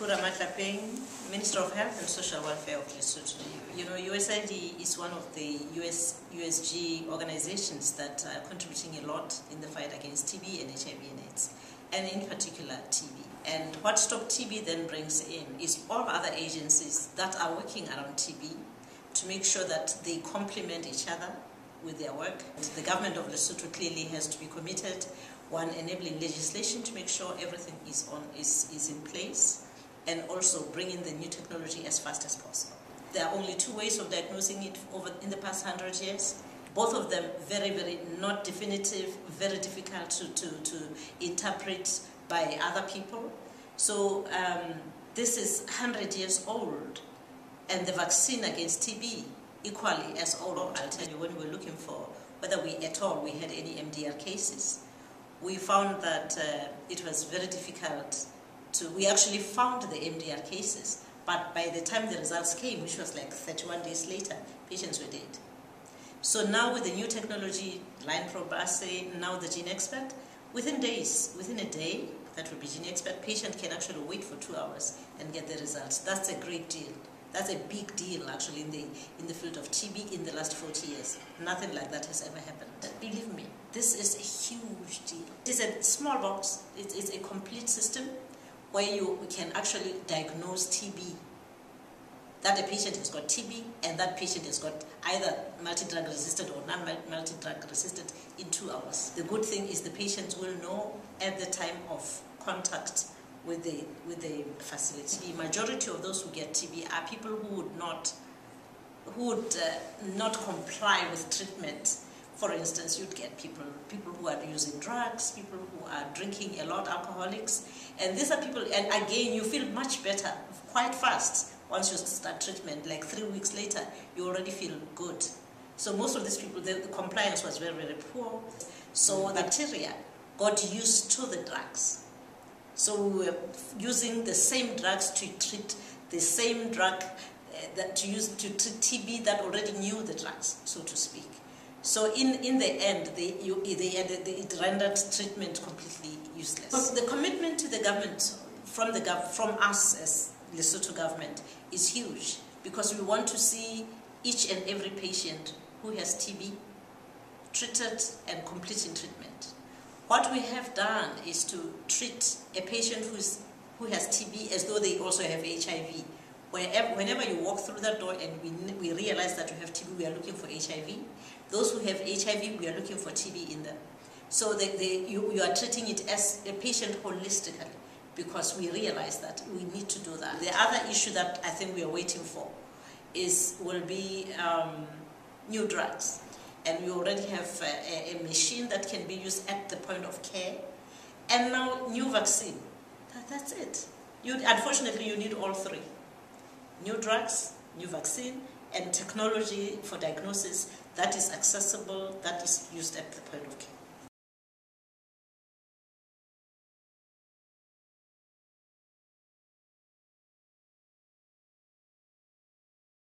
Mphu Ramatlapeng, Minister of Health and Social Welfare of Lesotho. You know, USAID is one of the US, USG organizations that are contributing a lot in the fight against TB and HIV and AIDS, and in particular TB. And what Stop TB then brings in is all other agencies that are working around TB to make sure that they complement each other with their work. The government of Lesotho clearly has to be committed, one, enabling legislation to make sure everything is, on, is, is in place, and also bringing the new technology as fast as possible. There are only two ways of diagnosing it over in the past hundred years. Both of them very, very not definitive, very difficult to, to, to interpret by other people. So um, this is 100 years old, and the vaccine against TB equally as old. I'll tell you, when we were looking for whether we at all we had any MDR cases, we found that uh, it was very difficult to, we actually found the MDR cases, but by the time the results came, which was like 31 days later, patients were dead. So now with the new technology, line probe assay, now the GeneXpert, within days, within a day, that will be GeneXpert, patient can actually wait for two hours and get the results. That's a great deal. That's a big deal actually in the in the field of TB in the last 40 years. Nothing like that has ever happened. Believe me, this is a huge deal. It is a small box. It is a complete system where you can actually diagnose TB. That a patient has got TB and that patient has got either multi-drug resistant or non-multi-drug resistant in two hours. The good thing is the patients will know at the time of contact with the with the facility. The majority of those who get TB are people who would not who would uh, not comply with treatment. For instance, you'd get people people who are using drugs, people who are drinking a lot, alcoholics, and these are people. And again, you feel much better quite fast once you start treatment. Like three weeks later, you already feel good. So most of these people, the, the compliance was very very poor. So the bacteria got used to the drugs. So we were using the same drugs to treat the same drug uh, that to use to treat TB that already knew the drugs, so to speak. So in, in the end, they, you, they, it rendered treatment completely useless. But the commitment to the government from, the gov from us as Lesotho government is huge because we want to see each and every patient who has TB treated and completing treatment. What we have done is to treat a patient who's, who has TB as though they also have HIV. Wherever, whenever you walk through that door and we, we realize that you have TB, we are looking for HIV. Those who have HIV, we are looking for TB in them. So they, they, you, you are treating it as a patient holistically because we realize that we need to do that. The other issue that I think we are waiting for is will be um, new drugs and we already have a, a, machine that can be used at the point of care, and now new vaccine. That, that's it. You, unfortunately, you need all three. New drugs, new vaccine, and technology for diagnosis that is accessible, that is used at the point of care.